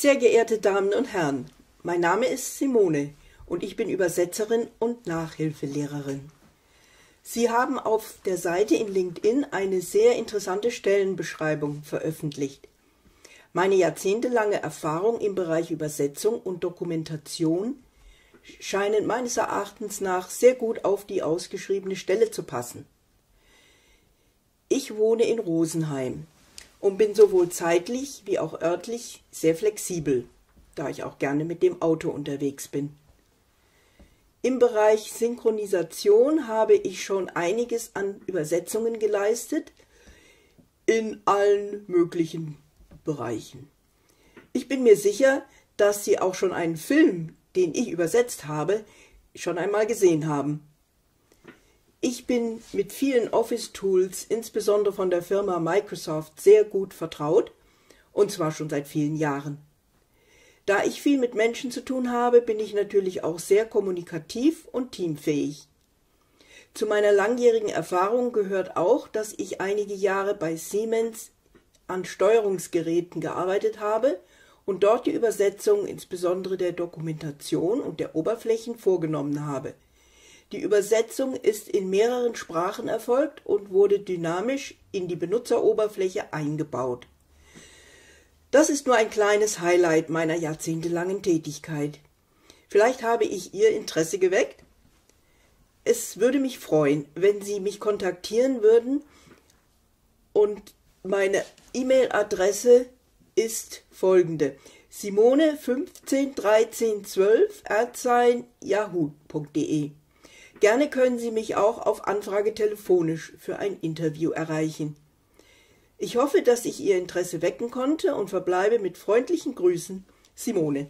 Sehr geehrte Damen und Herren, mein Name ist Simone und ich bin Übersetzerin und Nachhilfelehrerin. Sie haben auf der Seite in LinkedIn eine sehr interessante Stellenbeschreibung veröffentlicht. Meine jahrzehntelange Erfahrung im Bereich Übersetzung und Dokumentation scheinen meines Erachtens nach sehr gut auf die ausgeschriebene Stelle zu passen. Ich wohne in Rosenheim und bin sowohl zeitlich wie auch örtlich sehr flexibel, da ich auch gerne mit dem Auto unterwegs bin. Im Bereich Synchronisation habe ich schon einiges an Übersetzungen geleistet in allen möglichen Bereichen. Ich bin mir sicher, dass Sie auch schon einen Film, den ich übersetzt habe, schon einmal gesehen haben. Ich bin mit vielen Office-Tools, insbesondere von der Firma Microsoft, sehr gut vertraut, und zwar schon seit vielen Jahren. Da ich viel mit Menschen zu tun habe, bin ich natürlich auch sehr kommunikativ und teamfähig. Zu meiner langjährigen Erfahrung gehört auch, dass ich einige Jahre bei Siemens an Steuerungsgeräten gearbeitet habe und dort die Übersetzung insbesondere der Dokumentation und der Oberflächen vorgenommen habe. Die Übersetzung ist in mehreren Sprachen erfolgt und wurde dynamisch in die Benutzeroberfläche eingebaut. Das ist nur ein kleines Highlight meiner jahrzehntelangen Tätigkeit. Vielleicht habe ich Ihr Interesse geweckt. Es würde mich freuen, wenn Sie mich kontaktieren würden und meine E-Mail-Adresse ist folgende: simone 151312 yahoo.de. Gerne können Sie mich auch auf Anfrage telefonisch für ein Interview erreichen. Ich hoffe, dass ich Ihr Interesse wecken konnte und verbleibe mit freundlichen Grüßen, Simone.